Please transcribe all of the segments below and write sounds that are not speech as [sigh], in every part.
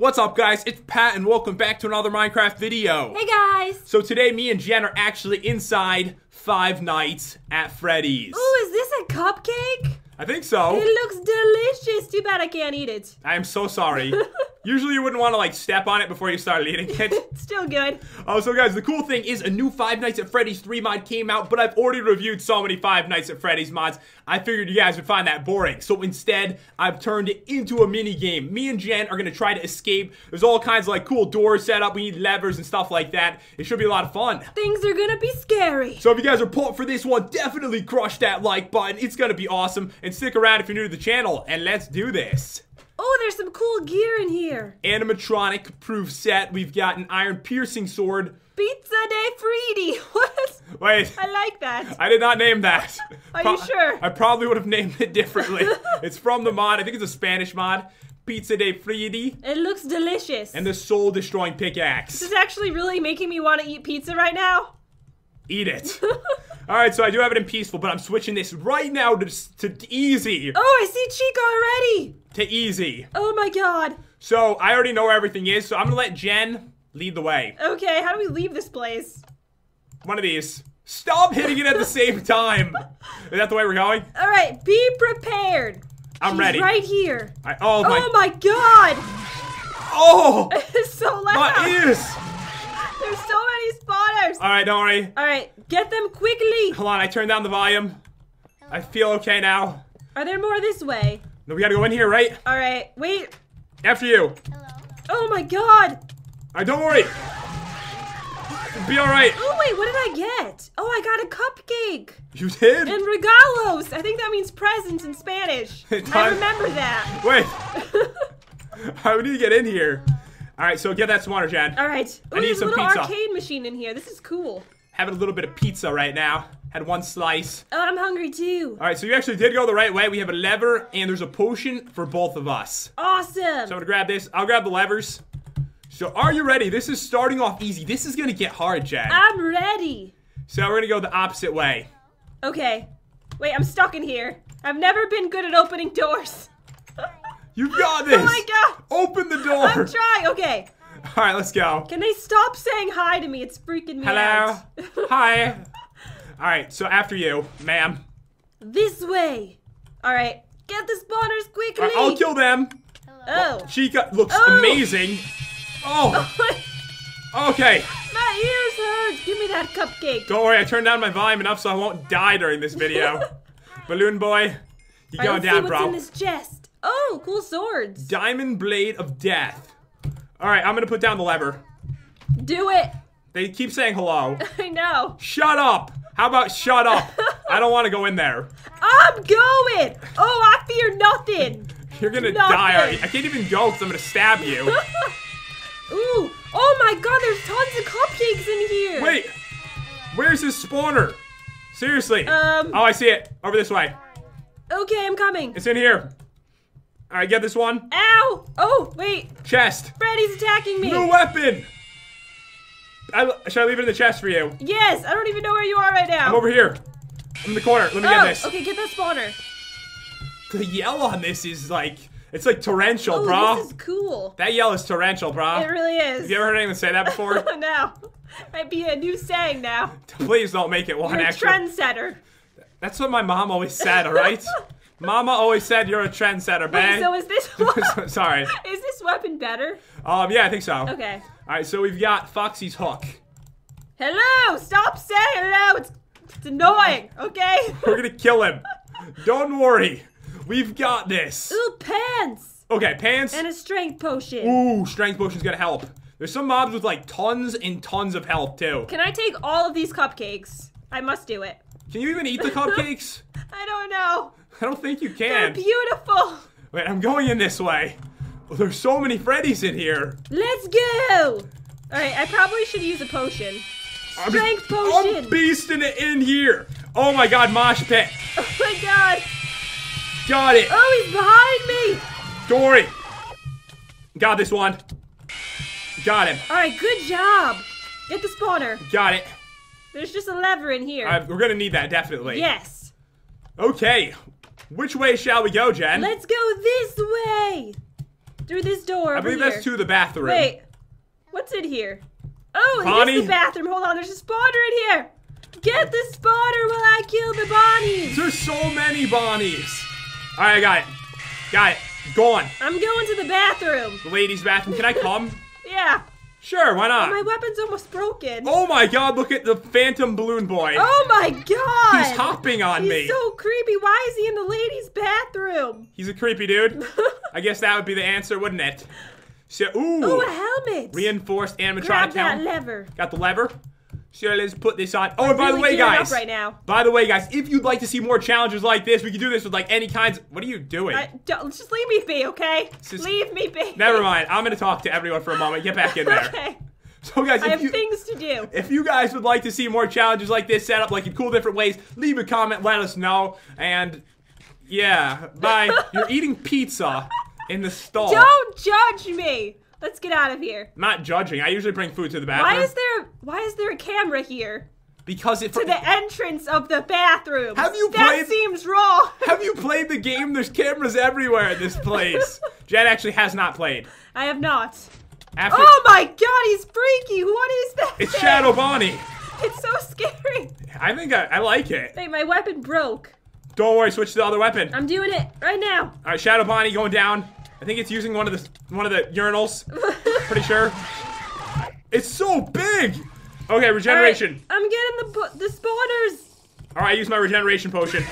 What's up guys, it's Pat and welcome back to another Minecraft video. Hey guys! So today me and Jen are actually inside Five Nights at Freddy's. Oh, is this a cupcake? I think so. It looks delicious. Too bad I can't eat it. I am so sorry. [laughs] Usually you wouldn't want to like step on it before you start eating [laughs] it. Still good. Oh, so guys, the cool thing is a new Five Nights at Freddy's 3 mod came out, but I've already reviewed so many Five Nights at Freddy's mods, I figured you guys would find that boring. So instead, I've turned it into a mini game. Me and Jen are gonna try to escape. There's all kinds of like cool doors set up. We need levers and stuff like that. It should be a lot of fun. Things are gonna be scary. So if you guys are pumped for this one, definitely crush that like button. It's gonna be awesome. And stick around if you're new to the channel, and let's do this. Oh, there's some cool gear in here. Animatronic proof set. We've got an iron piercing sword. Pizza de Freddy. [laughs] What? Wait. I like that. I did not name that. [laughs] Are you sure? I probably would have named it differently. [laughs] it's from the mod. I think it's a Spanish mod. Pizza de Freddy. It looks delicious. And the soul destroying pickaxe. this is actually really making me want to eat pizza right now. Eat it. [laughs] Alright, so I do have it in peaceful, but I'm switching this right now to, to easy. Oh, I see Chica already. To easy. Oh my god. So I already know where everything is, so I'm gonna let Jen lead the way. Okay, how do we leave this place? One of these. Stop hitting it at the same [laughs] time. Is that the way we're going? All right, be prepared. I'm She's ready. Right here. I, oh my. Oh my god. Oh! It's [laughs] so loud. My ears! There's so many spawners. Alright, don't worry. All right, get them quickly. Hold on, I turned down the volume. I feel okay now. Are there more this way? No, we gotta go in here, right? All right, wait. After you. Hello. Oh my god. Alright, don't worry. Be alright. Oh wait, what did I get? Oh, I got a cupcake You did? and regalos. I think that means presents in Spanish. I remember that. Wait. We need to get in here. Alright, so get that smarter, Jen. All right. I Ooh, need there's a little pizza. arcade machine in here. This is cool. Having a little bit of pizza right now. Had one slice. Oh, I'm hungry too. Alright, so you actually did go the right way. We have a lever and there's a potion for both of us. Awesome. So I'm gonna grab this. I'll grab the levers. So are you ready? This is starting off easy. This is gonna get hard, Jen. I'm ready. So we're gonna go the opposite way. Okay. Wait, I'm stuck in here. I've never been good at opening doors. You got this! [laughs] Oh my god. Open the door! I'm trying. Okay. [laughs] Alright, let's go. Can they stop saying hi to me? It's freaking me Hello. out. [laughs] Hi. Alright, so after you, ma'am. this way. All right. Get the spawners quickly. Alright, I'll kill them. Oh. Chica looks Oh. amazing. Oh, okay. My ears hurt. Give me that cupcake. Don't worry, I turned down my volume enough so I won't die during this video. Balloon boy, you All right, going see down, bro. In this chest. Oh, cool swords. Diamond Blade of Death. Alright, I'm gonna put down the lever. Do it. They keep saying hello. [laughs] I know. Shut up! How about shut up? [laughs] I don't want to go in there. I'm going. Oh, I fear nothing. You're gonna Nothing. die. I can't even go because I'm gonna stab you. [laughs] Ooh. Oh my god, there's tons of cupcakes in here. Wait, where's his spawner? Seriously. Um. Oh, I see it. Over this way. Okay, I'm coming. It's in here. All right, get this one. Ow. Oh, wait. Chest. Freddy's attacking me. New weapon. I, should I leave it in the chest for you? Yes, I don't even know where you are right now. I'm over here. I'm in the corner. Let me oh, get this. okay, get that spawner. The yell on this is like, it's like torrential, Oh, brah. this is cool. That yell is torrential, brah. It really is. Have you ever heard anyone say that before? [laughs] no. Might be a new saying now. [laughs] Please don't make it one You're a extra. trendsetter. That's what my mom always said, alright? [laughs] Mama always said you're a trendsetter, Wait, bang. so is this [laughs] Sorry. is this weapon better? Um, yeah, I think so. Okay. Alright, so we've got Foxy's hook. Hello! Stop saying hello! It's, it's annoying, okay? [laughs] We're gonna kill him. Don't worry. We've got this. Ooh, pants! Okay, pants. And a strength potion. Ooh, strength potion's gonna help. There's some mobs with like tons and tons of health too. Can I take all of these cupcakes? I must do it. Can you even eat the [laughs] cupcakes? I don't know. [laughs] I don't think you can. They're beautiful. Wait, I'm going in this way. Oh, there's so many Freddy's in here. Let's go! Alright, I probably should use a potion. I'm Strength I'm potion! beasting it in here. Oh my god, mosh pit. Oh my god! Got it. Oh, he's behind me! Don't. Got this one. Got him. Alright, good job! Get the spawner. Got it. There's just a lever in here. Uh, we're gonna need that definitely. yes. Okay. Which way shall we go, Jen? Let's go this way! Through this door. I believe here. that's to the bathroom. Wait, what's in here? Oh, Bonnie? it's the bathroom. Hold on, there's a spawner in here. Get the spawner while I kill the Bonnies. There's so many Bonnies. All right, I got it. Got it. Gone. I'm going to the bathroom. The ladies' bathroom. Can I come? [laughs] Yeah. Sure, why not? My weapon's almost broken. Oh my god, look at the phantom balloon boy. Oh my god! He's hopping on He's me. He's so creepy. Why is he in the ladies' bathroom? He's a creepy dude. [laughs] I guess that would be the answer, wouldn't it? So, ooh. Oh, a helmet. Reinforced animatronic Grab that helmet. lever. Got the lever. So let's put this on. Oh, and by Really the way, guys. right now. By the way, guys, if you'd like to see more challenges like this, we can do this with like any kinds. What are you doing? Don't, just leave me be, okay? is- leave me be. Never mind. I'm gonna talk to everyone for a moment. Get back in there. [laughs] okay. So, guys, I have you things to do. if you guys would like to see more challenges like this set up like in cool different ways, leave a comment. Let us know. And yeah, bye. [laughs] You're eating pizza in the stall. Don't judge me. Let's get out of here. Not judging. I usually bring food to the bathroom. Why is there why is there a camera here? because it To the entrance of the bathroom. Have you That played- seems wrong. [laughs] Have you played the game? There's cameras everywhere in this place. [laughs] Jen actually has not played. I have not. After Oh my god, he's freaky. What is that? it's thing? Shadow Bonnie. [laughs] It's so scary. I think I, I like it. Wait, my weapon broke. Don't worry, switch to the other weapon. I'm doing it right now. All right, Shadow Bonnie going down. I think it's using one of the one of the urinals. [laughs] Pretty sure. It's so big. Okay, regeneration. Right, I'm getting the the spawners. All right, I use my regeneration potion.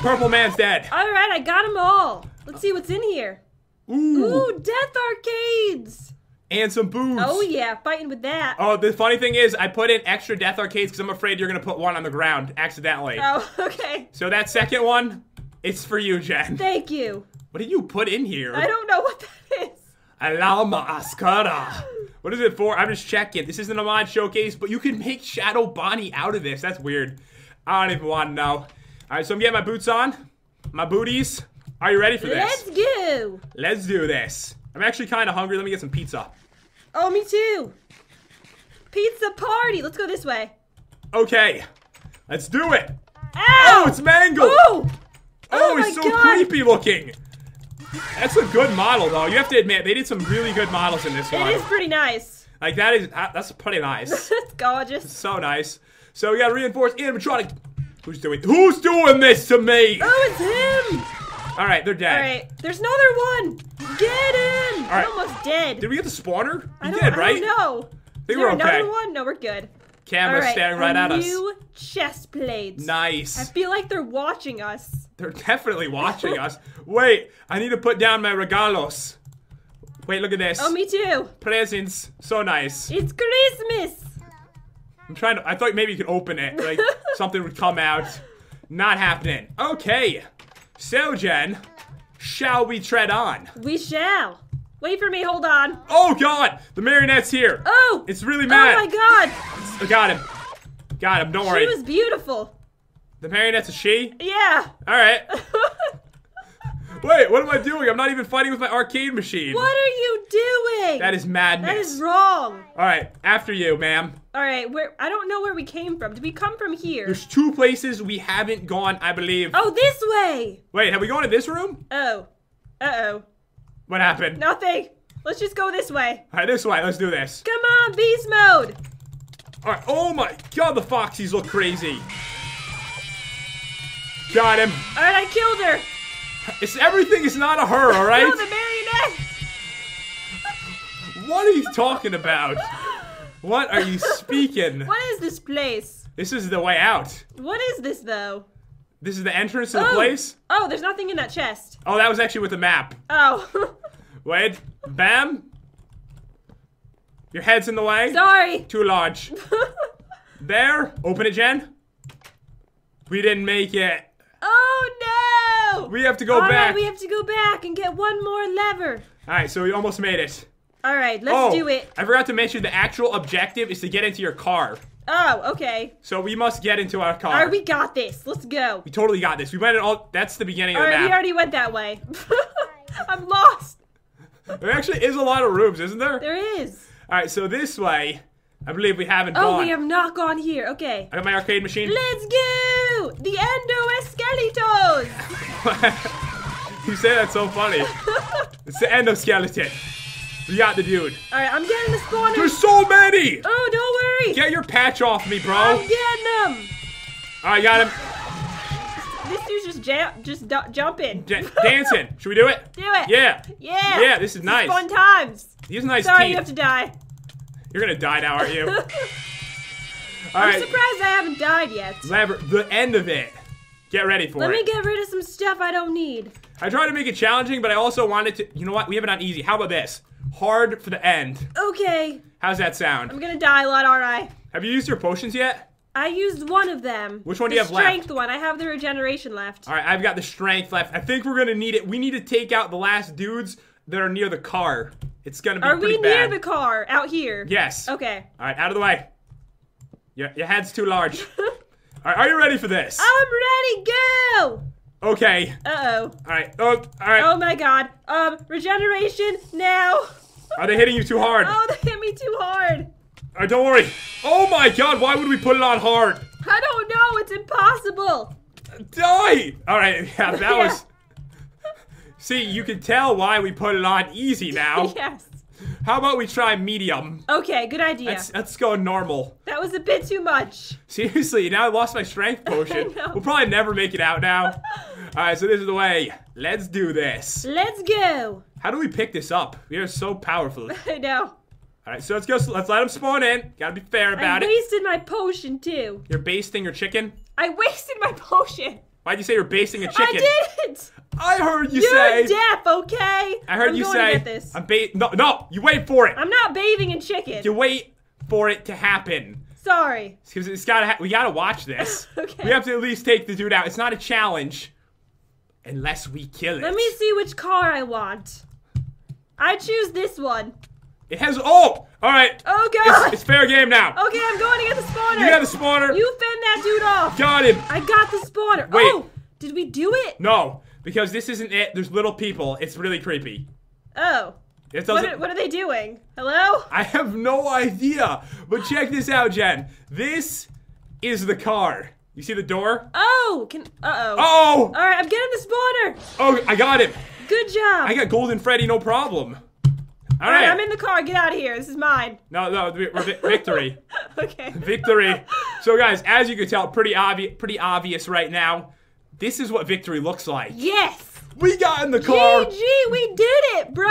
Purple man's dead. All right, I got them all. Let's see what's in here. Ooh, Ooh, death arcades. and some booze. Oh yeah, fighting with that. Oh, the funny thing is, I put in extra death arcades because I'm afraid you're gonna put one on the ground accidentally. Oh, [laughs] okay. So that second one, it's for you, Jen. Thank you. What did you put in here? I don't know what that is. Alama Ascara. What is it for? I'm just checking. This isn't a mod showcase, but you can make Shadow Bonnie out of this. That's weird. I don't even want to know. All right, so I'm getting my boots on, my booties. Are you ready for this? Let's go. Let's do this. I'm actually kind of hungry. Let me get some pizza. Oh, me too. Pizza party. Let's go this way. Okay, let's do it. Ow! Oh, it's Mangle. Ooh! Oh, Oh he's so God. creepy looking. That's a good model, though. You have to admit, they did some really good models in this It one. is pretty nice. Like that is that's pretty nice. [laughs] it's gorgeous. so nice. So we got reinforced animatronic. Who's doing? Who's doing this to me? Oh, it's him. All right, they're dead. All right, there's another one. Get him. right. I'm almost dead. Did we get the spawner? We did, I right? don't know. think Is we're there another one? No, we're good. Camera's All right, staring right at us. new chest plates. Nice. I feel like they're watching us. They're definitely watching us. Wait, I need to put down my regalos. Wait, look at this. Oh, me too. Presents. So nice. It's Christmas. I'm trying to. I thought maybe you could open it. Like [laughs] something would come out. Not happening. Okay. So, Jen, shall we tread on? We shall. Wait for me. Hold on. Oh, God! The marionette's here. Oh. It's really mad. Oh my God. I got him. Got him. Don't worry. She was beautiful. The marionette's a she? Yeah. All right. [laughs] Wait, what am I doing? I'm not even fighting with my arcade machine. what are you doing? That is madness. That is wrong. All right, after you, ma'am. All right, where I don't know where we came from. Did we come from here? There's two places we haven't gone, I believe. Oh, this way. Wait, have we gone to this room? Oh. Uh oh. What happened? Nothing. Let's just go this way. All right, this way. Let's do this. Come on, beast mode. All right. Oh my God, the Foxies look crazy. Got him. All right, I killed her. It's everything is not a her. All right. No, [laughs] the marionette. [laughs] What are you talking about? What are you speaking? [laughs] What is this place? This is the way out. What is this though? This is the entrance to the oh. place. Oh, there's nothing in that chest. Oh, that was actually with the map. Oh. Wait, bam. Your head's in the way. Sorry. Too large. There. Open it, Jen. We didn't make it. Oh no. We have to go All right, back. we have to go back and get one more lever. All right, so we almost made it. All right, let's oh, do it. I forgot to mention the actual objective is to get into your car. Oh, okay. So we must get into our car. All right, we got this. Let's go. We totally got this. We went all. That's the beginning All of the right, we already went that way. [laughs] I'm lost. There actually is a lot of rooms, isn't there? There is. All right, so this way, I believe we haven't Oh, gone. we have not gone here. Okay. I got my arcade machine. Let's go! The Endo Escalitos! [laughs] you say that's so funny. [laughs] It's the endoskeleton. We got the dude. All right, I'm getting the spawner. There's so many! Oh, don't worry. Get your patch off me, bro. I'm getting them. I got him. This dude's just jam, just jumping. Dancing. [laughs] Should we do it? Do it. Yeah. Yeah. Yeah, this is nice. Fun times. These nice Sorry, teeth. you have to die. You're gonna die now, aren't you? [laughs] All I'm right. surprised I haven't died yet. The end of it. Get ready for Let it. Let me get rid of some stuff I don't need. I tried to make it challenging, but I also wanted to. You know what? We have it on easy. How about this? Hard for the end. Okay, How's that sound? I'm gonna die a lot, aren't I? Have you used your potions yet? I used one of them. Which one do you have left? strength one. I have the regeneration left. All right, I've got the strength left. I think we're gonna need it. We need to take out the last dudes that are near the car. It's gonna be Are we near bad. the car out here? yes. Okay. All right, out of the way. Your, your head's too large. [laughs] All right, are you ready for this? I'm ready. Go. Okay. Uh oh. All right. Oh, all right. Oh my god. Um, regeneration now. Are they hitting you too hard? Oh, they hit me too hard. All right, don't worry. Oh my God! Why would we put it on hard? I don't know. It's impossible. Die! All right. Yeah, that [laughs] Yeah. was. See, you can tell why we put it on easy [laughs] now. yes. How about we try medium? Okay, good idea. Let's let's go normal. That was a bit too much. Seriously, now I lost my strength [laughs] potion. We'll probably never make it out now. [laughs] All right, so this is the way. Let's do this. Let's go. How do we pick this up? We are so powerful. All I know. right, so let's go. Let's let them spawn in. Gotta be fair I about it. I wasted my potion too. You're basting your chicken. I wasted my potion. Why'd you say you're basting a chicken? I didn't. I heard you You're say. deaf, okay? I heard I'm you going say. To get this. I'm ba- No, no. You wait for it. I'm not bathing in chicken. You wait for it to happen. Sorry. Because it's gotta. Ha- we gotta watch this. [laughs] Okay. We have to at least take the dude out. It's not a challenge, unless we kill it. Let me see which car I want. I choose this one. It has. Oh, all right. Oh It's, god. it's fair game now. okay, I'm going to get the spawner. You got the spawner. You fend that dude off. got him. I got the spawner. Wait. Oh, did we do it? No, because this isn't it. There's little people. It's really creepy. Oh. It What are, what are they doing? Hello? I have no idea. But check this out, Jen. This is the car. You see the door? Oh, can uh oh. Oh! All right, I'm getting the spawner. Oh, I got him. Good job. I got Golden Freddy, no problem. All right. I'm in the car. Get out of here. This is mine. no, no, vi- vi- victory. [laughs] okay. victory. So, guys, as you can tell, pretty obvious, pretty obvious right now. This is what victory looks like. Yes. We got in the car. GG, we did it, bro.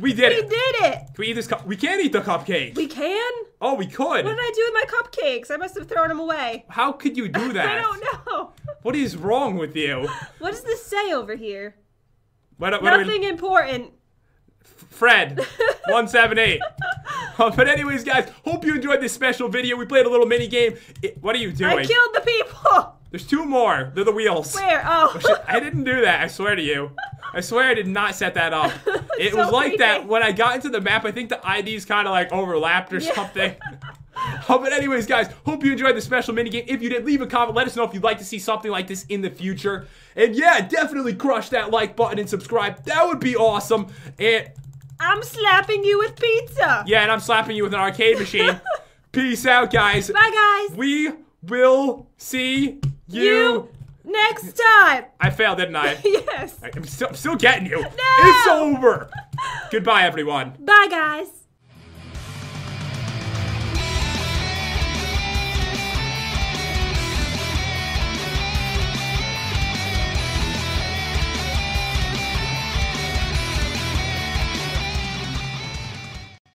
We did we it. We did it. Can we eat this cup? We can't eat the cupcake. We can? oh, we could. What did I do with my cupcakes? I must have thrown them away. How could you do [laughs] that? I don't know. What is wrong with you? [laughs] What does this say over here? What, what are we- Nothing important. Fred, [laughs] 178. Uh, but anyways, guys, hope you enjoyed this special video. We played a little mini game. It- what are you doing? I killed the people. There's two more. They're the wheels. Where? Oh. Shit, I didn't do that. I swear to you. I swear I did not set that up. [laughs] It So was like that when I got into the map. I think the IDs kind of like overlapped or Yeah. something. [laughs] Oh, but anyways, guys, hope you enjoyed the special minigame. If you did, leave a comment. Let us know if you'd like to see something like this in the future. And yeah, definitely crush that like button and subscribe. That would be awesome. And I'm slapping you with pizza. yeah, and I'm slapping you with an arcade machine. [laughs] Peace out, guys. Bye, guys. We will see you. You next time. I failed, didn't I? [laughs] yes. I'm still, I'm still getting you. [laughs] No. It's over. Goodbye, everyone. Bye, guys.